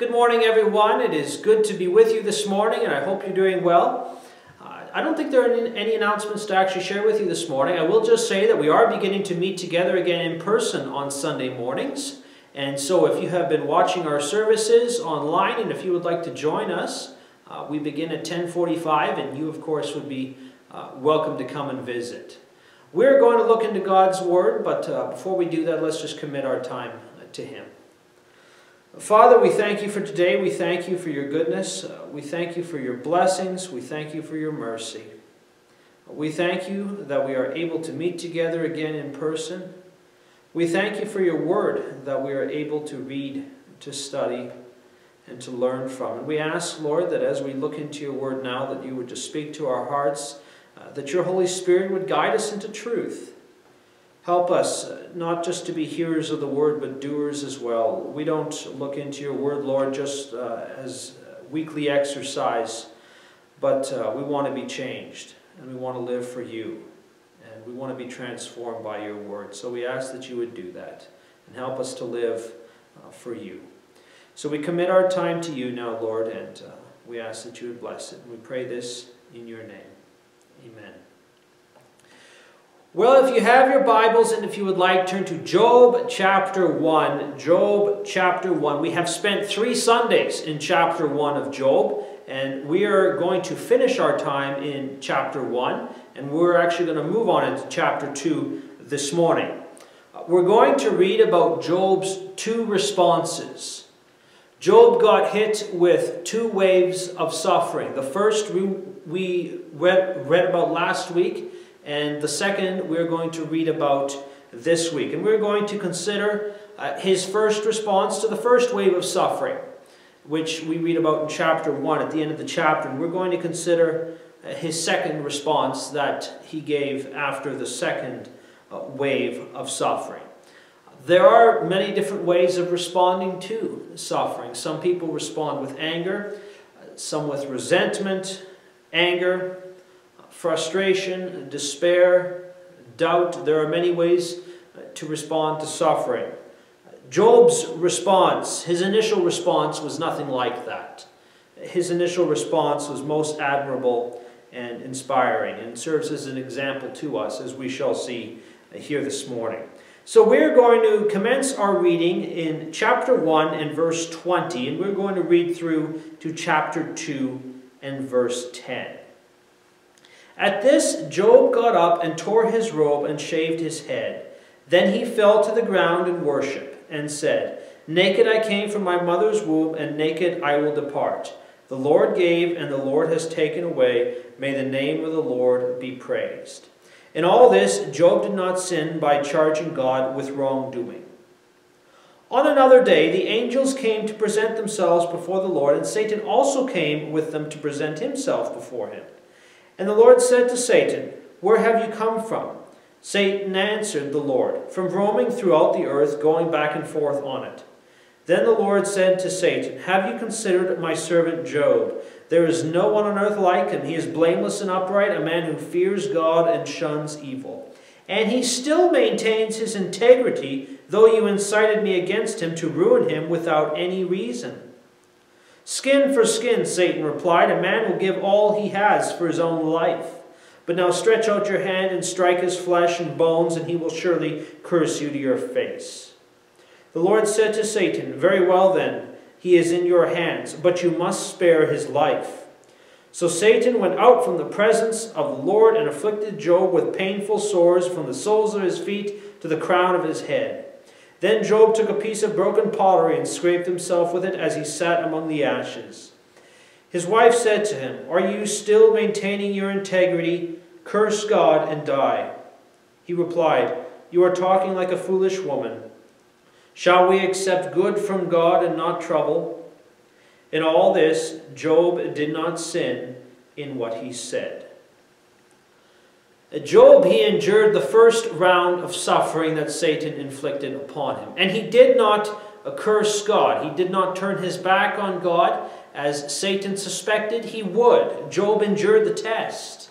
Good morning, everyone. It is good to be with you this morning, and I hope you're doing well. Uh, I don't think there are any, announcements to actually share with you this morning. I will just say that we are beginning to meet together again in person on Sunday mornings. And so if you have been watching our services online and if you would like to join us, uh, we begin at 1045 and you, of course, would be uh, welcome to come and visit. We're going to look into God's Word, but uh, before we do that, let's just commit our time to Him. Father, we thank you for today. We thank you for your goodness. Uh, we thank you for your blessings. We thank you for your mercy. We thank you that we are able to meet together again in person. We thank you for your word that we are able to read, to study, and to learn from. And we ask, Lord, that as we look into your word now, that you would just speak to our hearts, uh, that your Holy Spirit would guide us into truth. Help us uh, not just to be hearers of the word, but doers as well. We don't look into your word, Lord, just uh, as weekly exercise, but uh, we want to be changed and we want to live for you. And we want to be transformed by your word. So we ask that you would do that and help us to live uh, for you. So we commit our time to you now, Lord, and uh, we ask that you would bless it. And we pray this in your name. Amen. Well, if you have your Bibles and if you would like, turn to Job chapter 1. Job chapter 1. We have spent three Sundays in chapter 1 of Job, and we are going to finish our time in chapter 1, and we're actually going to move on into chapter 2 this morning. We're going to read about Job's two responses. Job got hit with two waves of suffering. The first we, read about last week and the second we're going to read about this week. And we're going to consider uh, his first response to the first wave of suffering, which we read about in chapter 1 at the end of the chapter. And we're going to consider uh, his second response that he gave after the second uh, wave of suffering. There are many different ways of responding to suffering. Some people respond with anger, uh, some with resentment, anger, frustration, despair, doubt. There are many ways uh, to respond to suffering. Job's response, his initial response, was nothing like that. His initial response was most admirable and inspiring and serves as an example to us, as we shall see here this morning. So we're going to commence our reading in chapter 1 and verse 20, and we're going to read through to chapter 2 and verse 10. At this, Job got up and tore his robe and shaved his head. Then he fell to the ground in worship and said, Naked I came from my mother's womb, and naked I will depart. The Lord gave, and the Lord has taken away. May the name of the Lord be praised. In all this, Job did not sin by charging God with wrongdoing. On another day, the angels came to present themselves before the Lord, and Satan also came with them to present himself before him. And the Lord said to Satan, Where have you come from? Satan answered the Lord, From roaming throughout the earth, going back and forth on it. Then the Lord said to Satan, Have you considered my servant Job? There is no one on earth like him. He is blameless and upright, a man who fears God and shuns evil. And he still maintains his integrity, though you incited me against him to ruin him without any reason. Skin for skin, Satan replied. A man will give all he has for his own life. But now stretch out your hand and strike his flesh and bones, and he will surely curse you to your face. The Lord said to Satan, Very well then, he is in your hands, but you must spare his life. So Satan went out from the presence of the Lord and afflicted Job with painful sores from the soles of his feet to the crown of his head. Then Job took a piece of broken pottery and scraped himself with it as he sat among the ashes. His wife said to him, Are you still maintaining your integrity? Curse God and die. He replied, You are talking like a foolish woman. Shall we accept good from God and not trouble? In all this, Job did not sin in what he said. Job, he endured the first round of suffering that Satan inflicted upon him. And he did not curse God. He did not turn his back on God as Satan suspected he would. Job endured the test.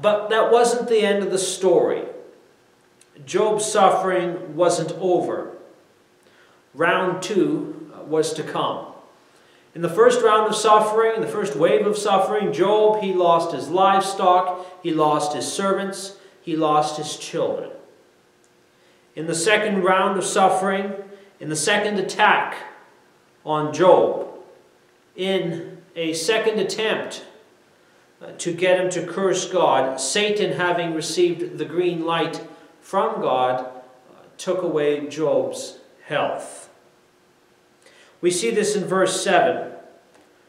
But that wasn't the end of the story. Job's suffering wasn't over. Round two was to come. In the first round of suffering, in the first wave of suffering, Job, he lost his livestock, he lost his servants, he lost his children. In the second round of suffering, in the second attack on Job, in a second attempt uh, to get him to curse God, Satan, having received the green light from God, uh, took away Job's health. We see this in verse 7.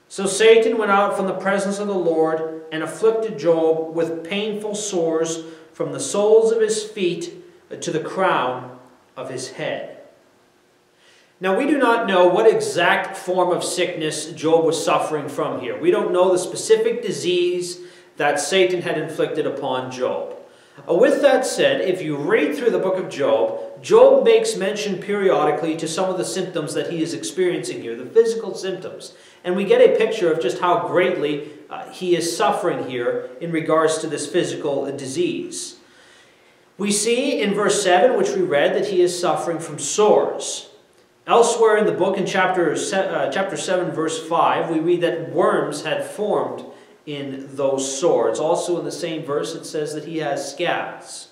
So Satan went out from the presence of the Lord and afflicted Job with painful sores from the soles of his feet to the crown of his head. Now, we do not know what exact form of sickness Job was suffering from here. We don't know the specific disease that Satan had inflicted upon Job. Uh, with that said, if you read through the book of Job, Job makes mention periodically to some of the symptoms that he is experiencing here, the physical symptoms. And we get a picture of just how greatly uh, he is suffering here in regards to this physical disease. We see in verse 7, which we read, that he is suffering from sores. Elsewhere in the book, in chapter, uh, chapter 7, verse 5, we read that worms had formed in those sores. Also in the same verse, it says that he has scabs.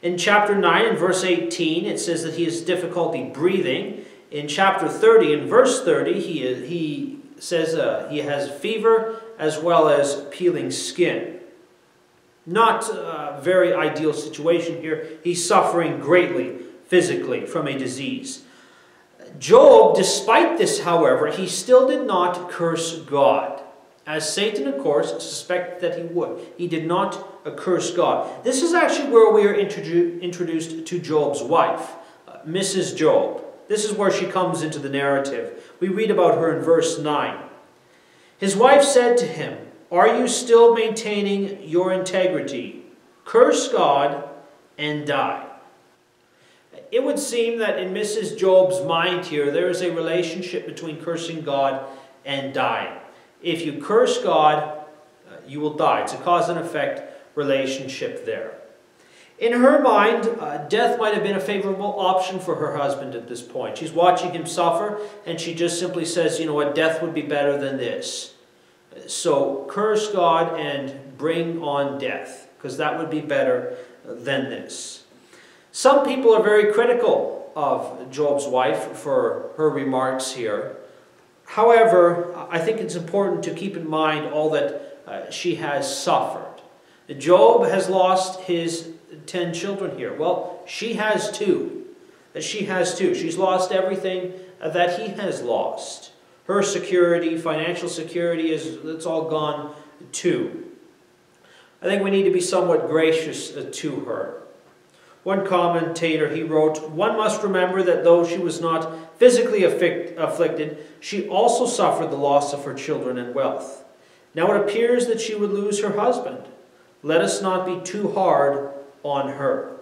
In chapter 9 and verse 18, it says that he has difficulty breathing. In chapter 30 and verse 30, he, he says uh, he has fever as well as peeling skin. Not a very ideal situation here. He's suffering greatly physically from a disease. Job, despite this, however, he still did not curse God. As Satan, of course, suspected that he would. He did not curse God. This is actually where we are introdu introduced to Job's wife, uh, Mrs. Job. This is where she comes into the narrative. We read about her in verse 9. His wife said to him, Are you still maintaining your integrity? Curse God and die. It would seem that in Mrs. Job's mind here, there is a relationship between cursing God and dying. If you curse God, uh, you will die. It's a cause and effect relationship there. In her mind, uh, death might have been a favorable option for her husband at this point. She's watching him suffer, and she just simply says, you know what, death would be better than this. So curse God and bring on death, because that would be better than this. Some people are very critical of Job's wife for her remarks here. However, I think it's important to keep in mind all that uh, she has suffered. Job has lost his ten children here. Well, she has two. She has two. She's lost everything that he has lost. Her security, financial security, is it's all gone too. I think we need to be somewhat gracious uh, to her. One commentator, he wrote, One must remember that though she was not physically afflicted, she also suffered the loss of her children and wealth. Now it appears that she would lose her husband. Let us not be too hard on her.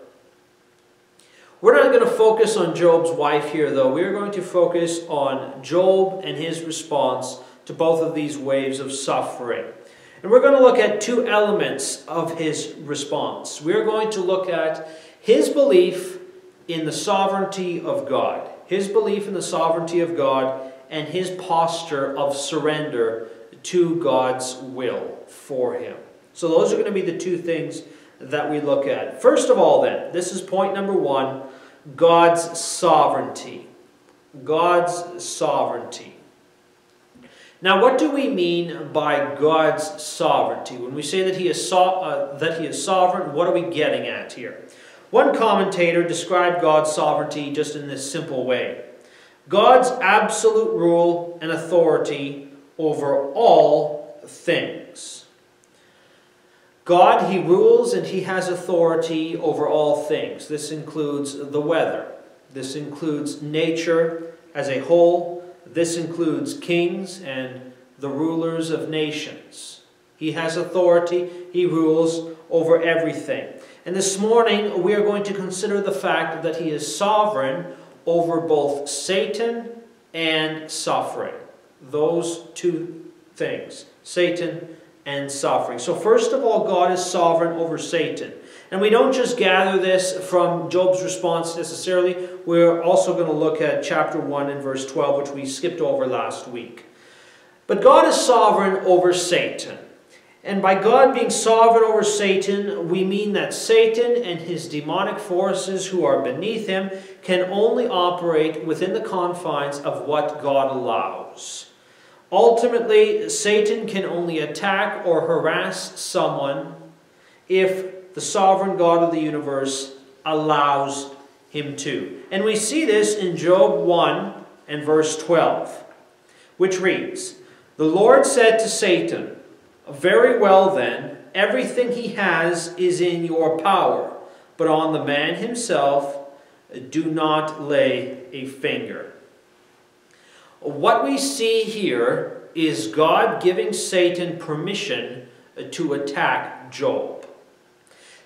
We're not going to focus on Job's wife here, though. We're going to focus on Job and his response to both of these waves of suffering. And we're going to look at two elements of his response. We're going to look at his belief in the sovereignty of God, his belief in the sovereignty of God, and his posture of surrender to God's will for him. So, those are going to be the two things that we look at. First of all, then, this is point number one God's sovereignty. God's sovereignty. Now, what do we mean by God's sovereignty? When we say that He is, so, uh, that he is sovereign, what are we getting at here? One commentator described God's sovereignty just in this simple way God's absolute rule and authority over all things. God, He rules and He has authority over all things. This includes the weather, this includes nature as a whole, this includes kings and the rulers of nations. He has authority, He rules over everything. And this morning we are going to consider the fact that he is sovereign over both Satan and suffering. Those two things Satan and suffering. So, first of all, God is sovereign over Satan. And we don't just gather this from Job's response necessarily. We're also going to look at chapter 1 and verse 12, which we skipped over last week. But God is sovereign over Satan. And by God being sovereign over Satan, we mean that Satan and his demonic forces who are beneath him can only operate within the confines of what God allows. Ultimately, Satan can only attack or harass someone if the sovereign God of the universe allows him to. And we see this in Job 1 and verse 12, which reads, The Lord said to Satan, Very well then, everything he has is in your power, but on the man himself do not lay a finger. What we see here is God giving Satan permission to attack Job.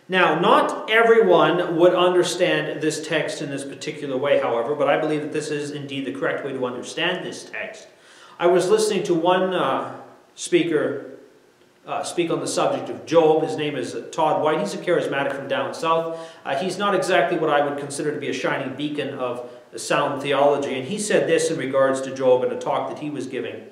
Now, not everyone would understand this text in this particular way, however, but I believe that this is indeed the correct way to understand this text. I was listening to one uh, speaker uh, speak on the subject of Job. His name is Todd White. He's a charismatic from down south. Uh, he's not exactly what I would consider to be a shining beacon of sound theology, and he said this in regards to Job in a talk that he was giving.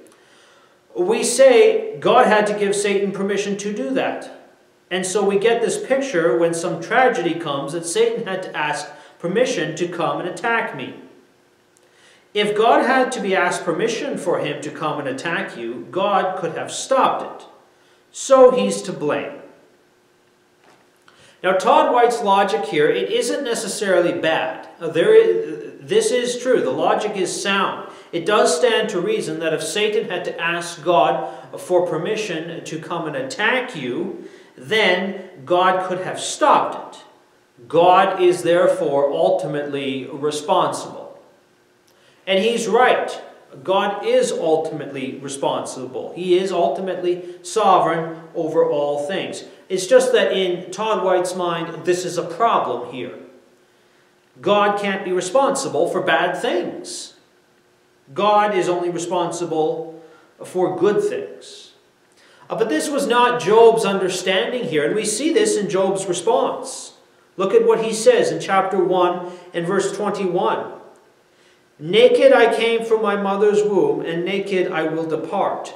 We say God had to give Satan permission to do that. And so we get this picture when some tragedy comes that Satan had to ask permission to come and attack me. If God had to be asked permission for him to come and attack you, God could have stopped it. So he's to blame. Now, Todd White's logic here, it isn't necessarily bad. Uh, there is, this is true. The logic is sound. It does stand to reason that if Satan had to ask God for permission to come and attack you, then God could have stopped it. God is therefore ultimately responsible. And he's right. God is ultimately responsible. He is ultimately sovereign over all things. It's just that in Todd White's mind, this is a problem here. God can't be responsible for bad things. God is only responsible for good things. Uh, but this was not Job's understanding here, and we see this in Job's response. Look at what he says in chapter 1 and verse 21. Naked I came from my mother's womb, and naked I will depart.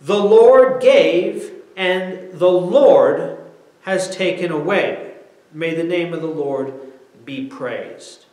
The Lord gave, and the Lord has taken away. May the name of the Lord be praised.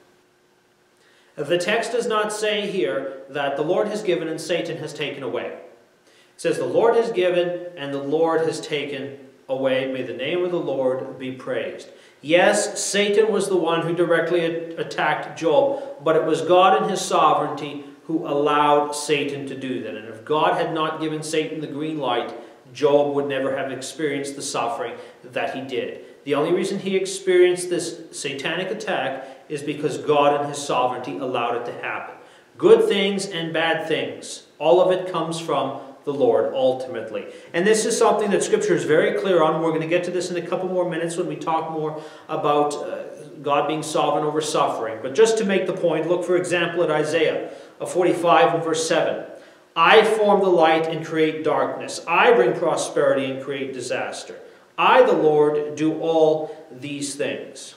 The text does not say here that the Lord has given and Satan has taken away It says, The Lord has given and the Lord has taken away. May the name of the Lord be praised. Yes, Satan was the one who directly attacked Job, but it was God in his sovereignty who allowed Satan to do that. And if God had not given Satan the green light, Job would never have experienced the suffering that he did. The only reason he experienced this satanic attack is because God in his sovereignty allowed it to happen. Good things and bad things, all of it comes from the Lord ultimately. And this is something that Scripture is very clear on. We're going to get to this in a couple more minutes when we talk more about uh, God being sovereign over suffering. But just to make the point, look for example at Isaiah 45 and verse 7. I form the light and create darkness. I bring prosperity and create disaster. I, the Lord, do all these things.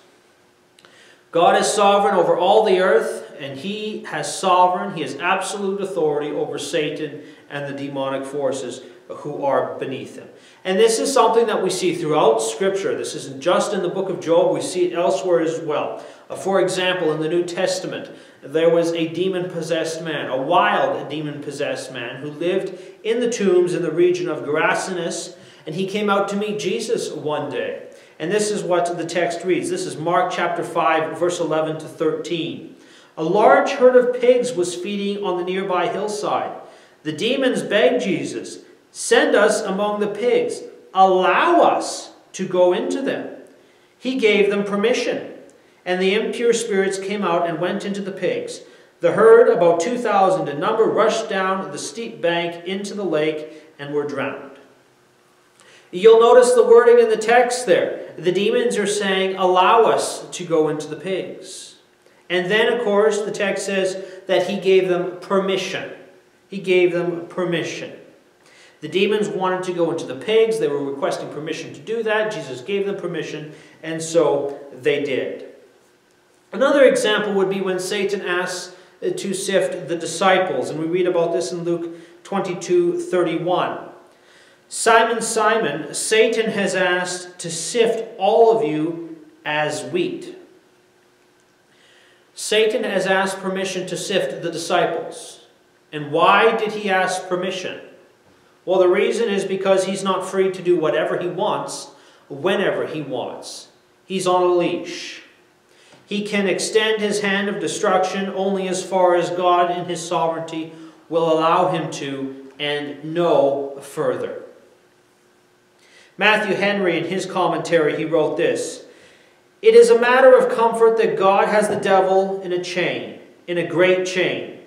God is sovereign over all the earth, and He has sovereign, He has absolute authority over Satan and the demonic forces who are beneath him. And this is something that we see throughout Scripture. This isn't just in the book of Job, we see it elsewhere as well. Uh, for example, in the New Testament, there was a demon possessed man, a wild demon possessed man, who lived in the tombs in the region of Gerasenes, and he came out to meet Jesus one day. And this is what the text reads. This is Mark chapter 5, verse 11 to 13. A large herd of pigs was feeding on the nearby hillside. The demons begged Jesus, Send us among the pigs. Allow us to go into them. He gave them permission. And the impure spirits came out and went into the pigs. The herd, about 2,000 in number, rushed down the steep bank into the lake and were drowned. You'll notice the wording in the text there. The demons are saying, Allow us to go into the pigs. And then, of course, the text says that he gave them permission. He gave them permission. The demons wanted to go into the pigs. They were requesting permission to do that. Jesus gave them permission, and so they did. Another example would be when Satan asks to sift the disciples. And we read about this in Luke 22 31. Simon, Simon, Satan has asked to sift all of you as wheat. Satan has asked permission to sift the disciples. And why did he ask permission? Well, the reason is because he's not free to do whatever he wants, whenever he wants. He's on a leash. He can extend his hand of destruction only as far as God in his sovereignty will allow him to, and no further. Matthew Henry, in his commentary, he wrote this It is a matter of comfort that God has the devil in a chain, in a great chain.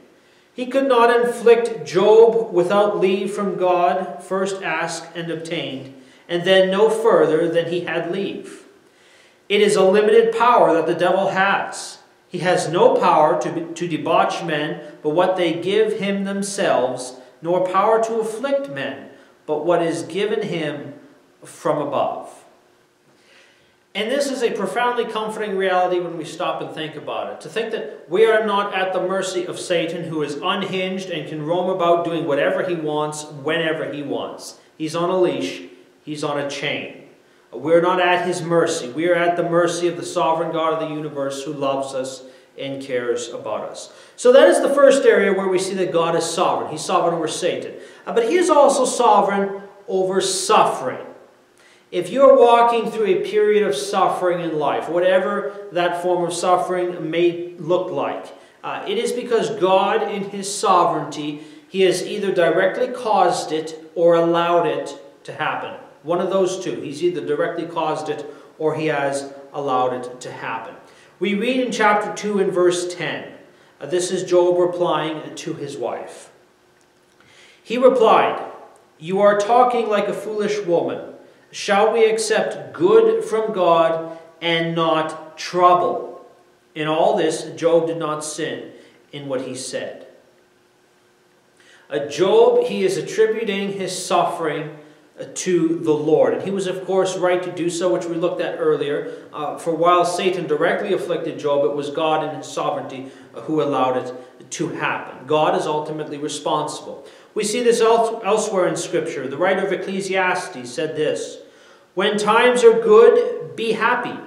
He could not inflict Job without leave from God, first asked and obtained, and then no further than he had leave. It is a limited power that the devil has. He has no power to, to debauch men, but what they give him themselves, nor power to afflict men, but what is given him from above. And this is a profoundly comforting reality when we stop and think about it. To think that we are not at the mercy of Satan, who is unhinged and can roam about doing whatever he wants, whenever he wants. He's on a leash, he's on a chain. We're not at his mercy. We are at the mercy of the sovereign God of the universe who loves us and cares about us. So that is the first area where we see that God is sovereign. He's sovereign over Satan. Uh, but he is also sovereign over suffering. If you're walking through a period of suffering in life, whatever that form of suffering may look like, uh, it is because God, in His sovereignty, He has either directly caused it or allowed it to happen. One of those two. He's either directly caused it or He has allowed it to happen. We read in chapter 2 and verse 10. Uh, this is Job replying to his wife. He replied, You are talking like a foolish woman. Shall we accept good from God and not trouble? In all this, Job did not sin in what he said. A Job, he is attributing his suffering uh, to the Lord. And he was, of course, right to do so, which we looked at earlier. Uh, for while Satan directly afflicted Job, it was God in his sovereignty uh, who allowed it to happen. God is ultimately responsible. We see this elsewhere in Scripture. The writer of Ecclesiastes said this When times are good, be happy.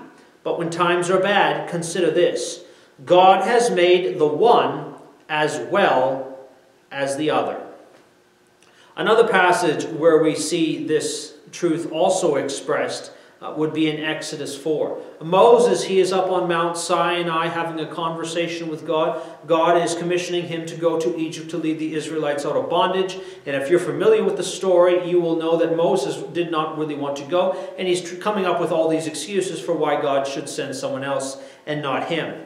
But when times are bad, consider this God has made the one as well as the other. Another passage where we see this truth also expressed uh, would be in Exodus 4. Moses, he is up on Mount Sinai having a conversation with God. God is commissioning him to go to Egypt to lead the Israelites out of bondage. And if you're familiar with the story, you will know that Moses did not really want to go. And he's coming up with all these excuses for why God should send someone else and not him.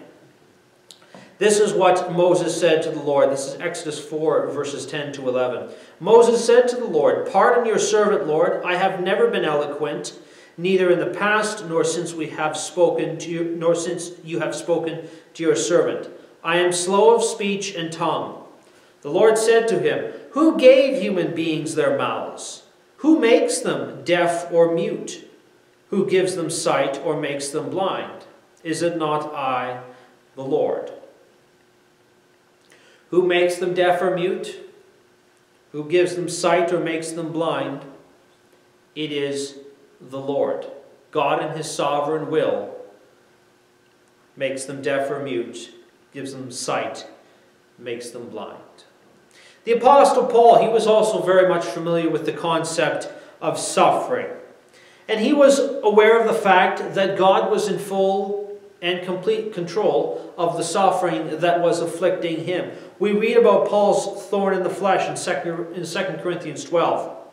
This is what Moses said to the Lord. This is Exodus 4, verses 10 to 11. Moses said to the Lord, Pardon your servant, Lord. I have never been eloquent neither in the past nor since we have spoken to you, nor since you have spoken to your servant. I am slow of speech and tongue. The Lord said to him, Who gave human beings their mouths? Who makes them deaf or mute? Who gives them sight or makes them blind? Is it not I, the Lord? Who makes them deaf or mute? Who gives them sight or makes them blind? It is the Lord. God in his sovereign will makes them deaf or mute, gives them sight, makes them blind. The Apostle Paul, he was also very much familiar with the concept of suffering. And he was aware of the fact that God was in full and complete control of the suffering that was afflicting him. We read about Paul's thorn in the flesh in 2 Corinthians 12.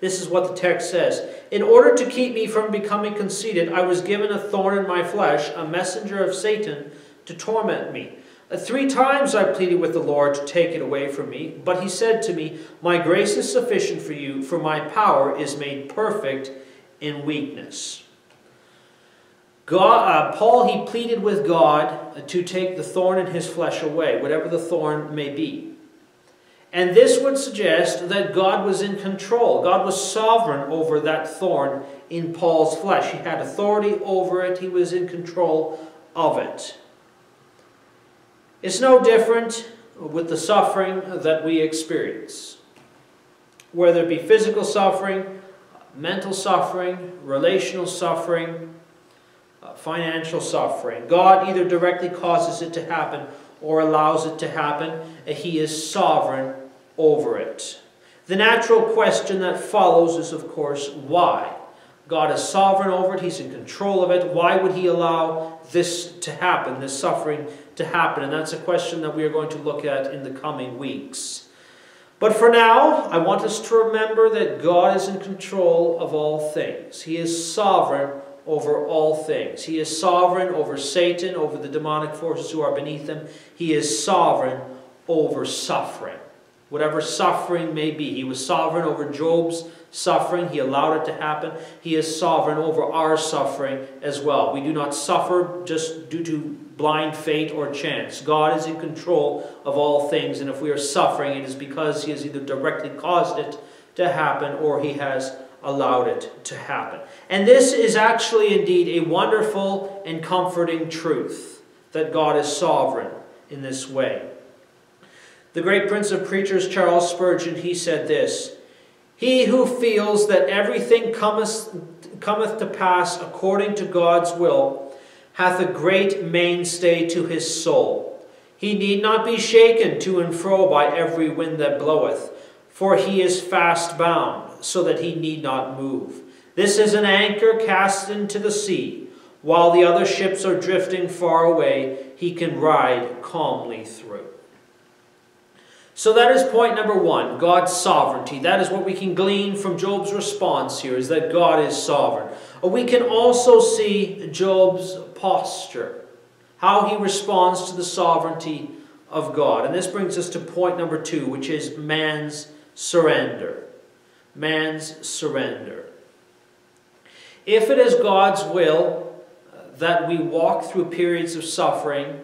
This is what the text says. In order to keep me from becoming conceited, I was given a thorn in my flesh, a messenger of Satan, to torment me. Uh, three times I pleaded with the Lord to take it away from me, but he said to me, My grace is sufficient for you, for my power is made perfect in weakness. God, uh, Paul, he pleaded with God to take the thorn in his flesh away, whatever the thorn may be. And this would suggest that God was in control. God was sovereign over that thorn in Paul's flesh. He had authority over it, he was in control of it. It's no different with the suffering that we experience. Whether it be physical suffering, mental suffering, relational suffering, uh, financial suffering. God either directly causes it to happen or allows it to happen. He is sovereign over it. The natural question that follows is, of course, why? God is sovereign over it, He's in control of it. Why would He allow this to happen, this suffering to happen? And that's a question that we are going to look at in the coming weeks. But for now, I want us to remember that God is in control of all things. He is sovereign over all things. He is sovereign over Satan, over the demonic forces who are beneath him. He is sovereign over suffering whatever suffering may be. He was sovereign over Job's suffering. He allowed it to happen. He is sovereign over our suffering as well. We do not suffer just due to blind fate or chance. God is in control of all things, and if we are suffering, it is because He has either directly caused it to happen or He has allowed it to happen. And this is actually indeed a wonderful and comforting truth that God is sovereign in this way. The great prince of preachers, Charles Spurgeon, he said this He who feels that everything cometh, cometh to pass according to God's will hath a great mainstay to his soul. He need not be shaken to and fro by every wind that bloweth, for he is fast bound, so that he need not move. This is an anchor cast into the sea. While the other ships are drifting far away, he can ride calmly through. So that is point number one, God's sovereignty. That is what we can glean from Job's response here, is that God is sovereign. Uh, we can also see Job's posture, how he responds to the sovereignty of God. And this brings us to point number two, which is man's surrender. Man's surrender. If it is God's will uh, that we walk through periods of suffering,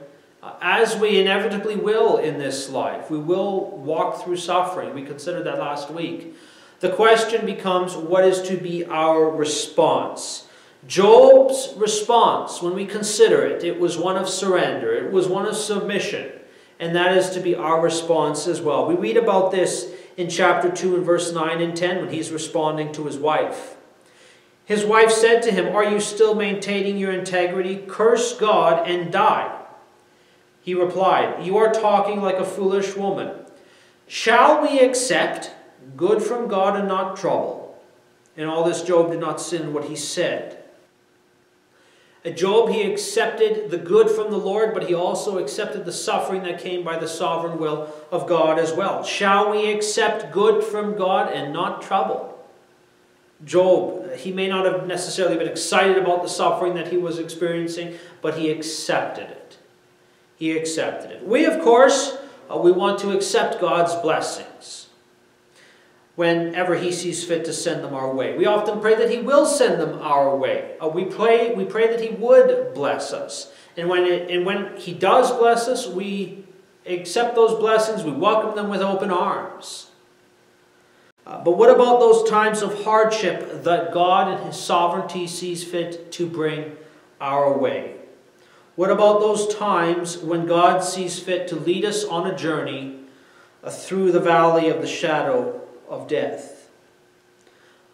as we inevitably will in this life. We will walk through suffering. We considered that last week. The question becomes what is to be our response? Job's response, when we consider it, it was one of surrender, it was one of submission, and that is to be our response as well. We read about this in chapter 2 and verse 9 and 10 when he's responding to his wife. His wife said to him, Are you still maintaining your integrity? Curse God and die. He replied, You are talking like a foolish woman. Shall we accept good from God and not trouble? In all this, Job did not sin what he said. At Job, he accepted the good from the Lord, but he also accepted the suffering that came by the sovereign will of God as well. Shall we accept good from God and not trouble? Job, he may not have necessarily been excited about the suffering that he was experiencing, but he accepted it he accepted it. We, of course, uh, we want to accept God's blessings whenever he sees fit to send them our way. We often pray that he will send them our way. Uh, we, pray, we pray that he would bless us. And when, it, and when he does bless us, we accept those blessings, we welcome them with open arms. Uh, but what about those times of hardship that God in his sovereignty sees fit to bring our way? What about those times when God sees fit to lead us on a journey uh, through the valley of the shadow of death?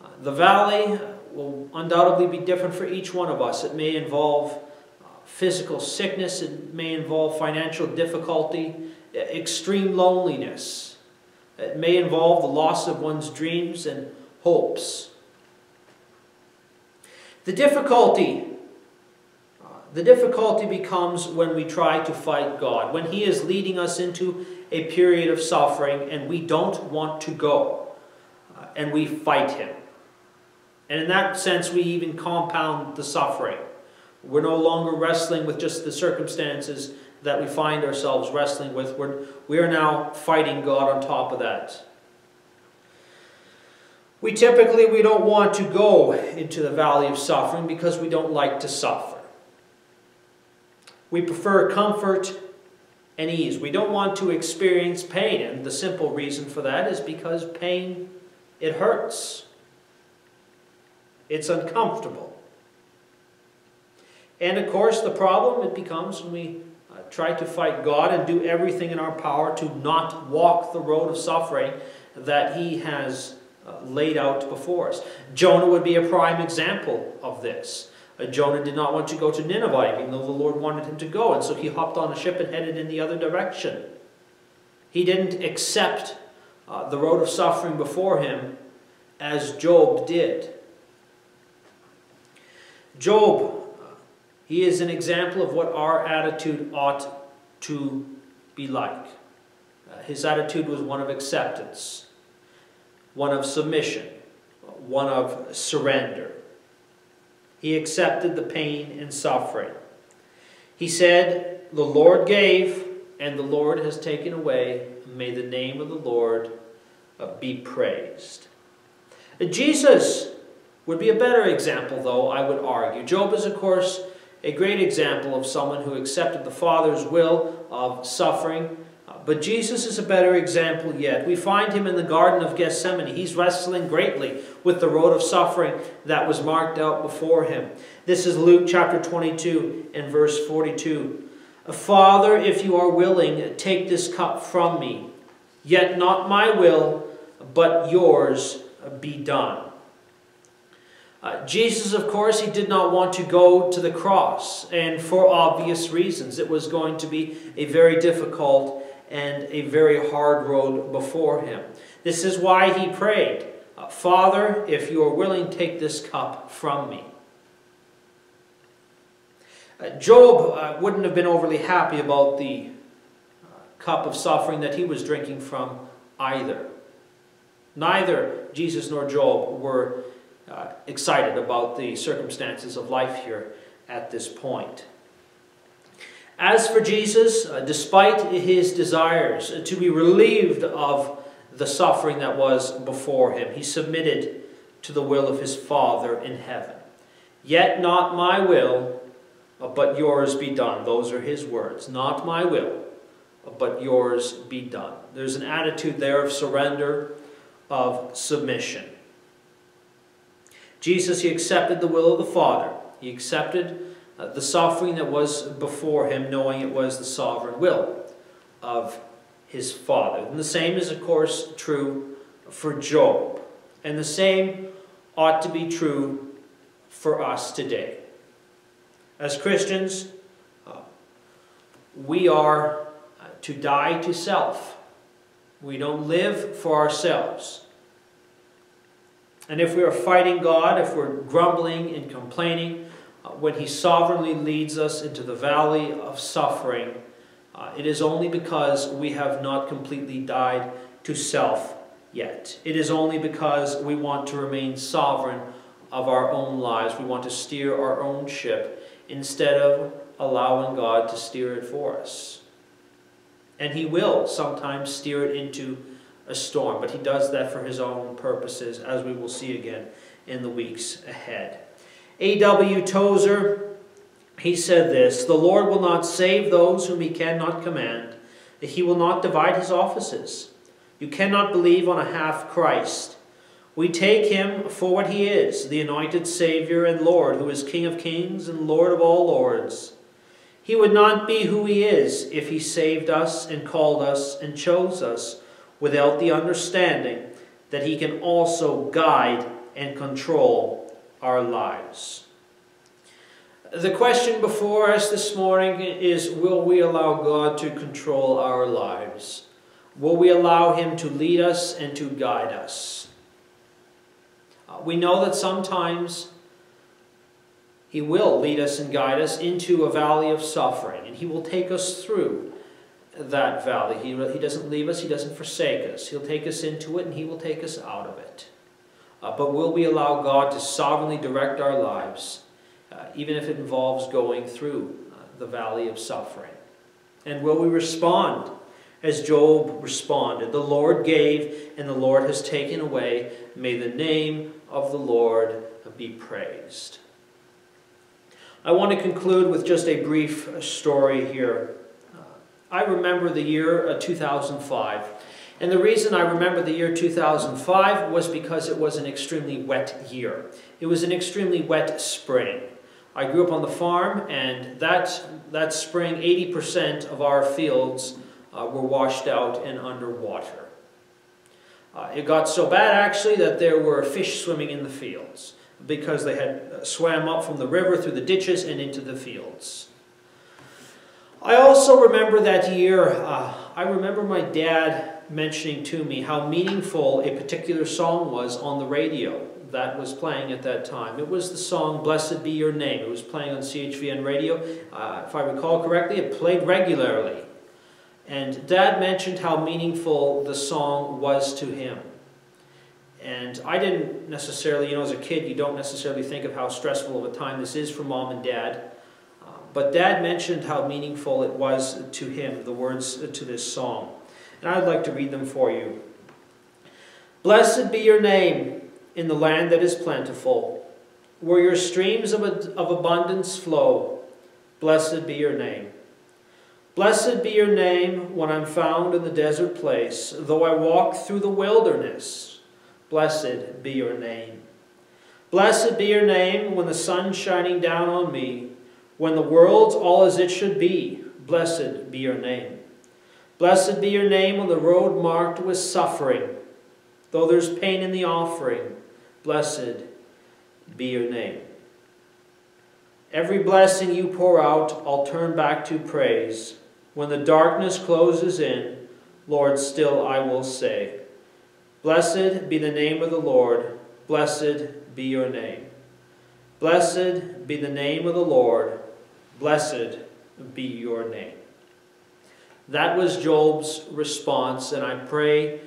Uh, the valley will undoubtedly be different for each one of us. It may involve uh, physical sickness, it may involve financial difficulty, extreme loneliness. It may involve the loss of one's dreams and hopes. The difficulty the difficulty becomes when we try to fight God, when He is leading us into a period of suffering and we don't want to go, uh, and we fight Him. And in that sense, we even compound the suffering. We're no longer wrestling with just the circumstances that we find ourselves wrestling with. We're, we are now fighting God on top of that. We typically we don't want to go into the valley of suffering because we don't like to suffer. We prefer comfort and ease. We don't want to experience pain, and the simple reason for that is because pain, it hurts. It's uncomfortable. And of course, the problem it becomes when we uh, try to fight God and do everything in our power to not walk the road of suffering that He has uh, laid out before us. Jonah would be a prime example of this. Uh, Jonah did not want to go to Nineveh, even though the Lord wanted him to go, and so he hopped on a ship and headed in the other direction. He didn't accept uh, the road of suffering before him as Job did. Job, he is an example of what our attitude ought to be like. Uh, his attitude was one of acceptance, one of submission, one of surrender. He accepted the pain and suffering. He said, The Lord gave, and the Lord has taken away. May the name of the Lord uh, be praised. Jesus would be a better example, though, I would argue. Job is, of course, a great example of someone who accepted the Father's will of suffering. But Jesus is a better example yet. We find him in the Garden of Gethsemane. He's wrestling greatly with the road of suffering that was marked out before him. This is Luke chapter 22 and verse 42. Father, if you are willing, take this cup from me. Yet not my will, but yours be done. Uh, Jesus, of course, he did not want to go to the cross, and for obvious reasons. It was going to be a very difficult and a very hard road before him. This is why he prayed, Father, if you are willing, take this cup from me. Uh, Job uh, wouldn't have been overly happy about the uh, cup of suffering that he was drinking from either. Neither Jesus nor Job were excited about the circumstances of life here at this point. As for Jesus, uh, despite his desires to be relieved of the suffering that was before him, he submitted to the will of his Father in heaven. Yet not my will, uh, but yours be done. Those are his words. Not my will, but yours be done. There's an attitude there of surrender, of submission. Jesus, he accepted the will of the Father. He accepted uh, the suffering that was before him, knowing it was the sovereign will of his Father. And the same is, of course, true for Job. And the same ought to be true for us today. As Christians, uh, we are uh, to die to self. We don't live for ourselves. And if we are fighting God, if we're grumbling and complaining, when He sovereignly leads us into the valley of suffering, uh, it is only because we have not completely died to self yet. It is only because we want to remain sovereign of our own lives. We want to steer our own ship instead of allowing God to steer it for us. And He will sometimes steer it into a storm, but he does that for his own purposes, as we will see again in the weeks ahead. A.W. Tozer, he said this The Lord will not save those whom he cannot command, he will not divide his offices. You cannot believe on a half Christ. We take him for what he is, the anointed Savior and Lord, who is King of kings and Lord of all lords. He would not be who he is if he saved us and called us and chose us without the understanding that He can also guide and control our lives. The question before us this morning is Will we allow God to control our lives? Will we allow Him to lead us and to guide us? We know that sometimes He will lead us and guide us into a valley of suffering, and He will take us through that valley. He, he doesn't leave us, He doesn't forsake us. He'll take us into it and He will take us out of it. Uh, but will we allow God to sovereignly direct our lives, uh, even if it involves going through uh, the valley of suffering? And will we respond as Job responded? The Lord gave and the Lord has taken away. May the name of the Lord be praised. I want to conclude with just a brief story here. I remember the year uh, 2005. And the reason I remember the year 2005 was because it was an extremely wet year. It was an extremely wet spring. I grew up on the farm, and that, that spring, 80% of our fields uh, were washed out and underwater. Uh, it got so bad, actually, that there were fish swimming in the fields because they had uh, swam up from the river through the ditches and into the fields. I also remember that year, uh, I remember my dad mentioning to me how meaningful a particular song was on the radio that was playing at that time. It was the song Blessed Be Your Name. It was playing on CHVN radio. Uh, if I recall correctly, it played regularly. And Dad mentioned how meaningful the song was to him. And I didn't necessarily, you know, as a kid, you don't necessarily think of how stressful of a time this is for mom and dad. Uh, but Dad mentioned how meaningful it was to him, the words to this song. And I'd like to read them for you. Blessed be your name in the land that is plentiful, where your streams of, of abundance flow. Blessed be your name. Blessed be your name when I'm found in the desert place, though I walk through the wilderness. Blessed be your name. Blessed be your name when the sun's shining down on me, when the world's all as it should be. Blessed be your name. Blessed be your name on the road marked with suffering, though there's pain in the offering. Blessed be your name. Every blessing you pour out, I'll turn back to praise. When the darkness closes in, Lord, still I will say, Blessed be the name of the Lord, blessed be your name. Blessed be the name of the Lord, blessed be your name. That was Job's response, and I pray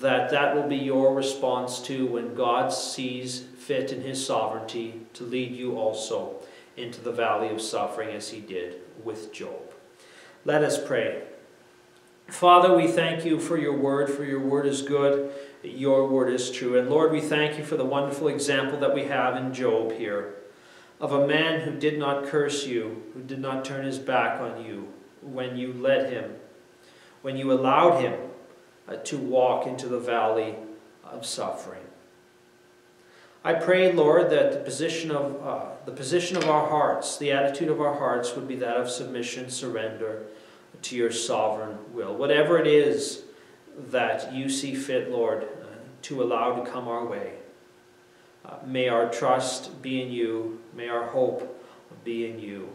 that that will be your response too when God sees fit in his sovereignty to lead you also into the valley of suffering as he did with Job. Let us pray. Father, we thank you for your word, for your word is good, your word is true. And Lord, we thank you for the wonderful example that we have in Job here of a man who did not curse you, who did not turn his back on you when you led him, when you allowed him uh, to walk into the valley of suffering. I pray, Lord, that the position of uh, the position of our hearts, the attitude of our hearts, would be that of submission, surrender to your sovereign will. Whatever it is that you see fit, Lord, uh, to allow to come our way. Uh, may our trust be in you. May our hope be in you.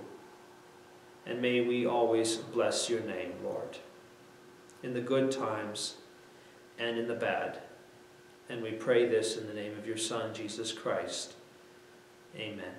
And may we always bless your name, Lord, in the good times and in the bad. And we pray this in the name of your Son, Jesus Christ. Amen.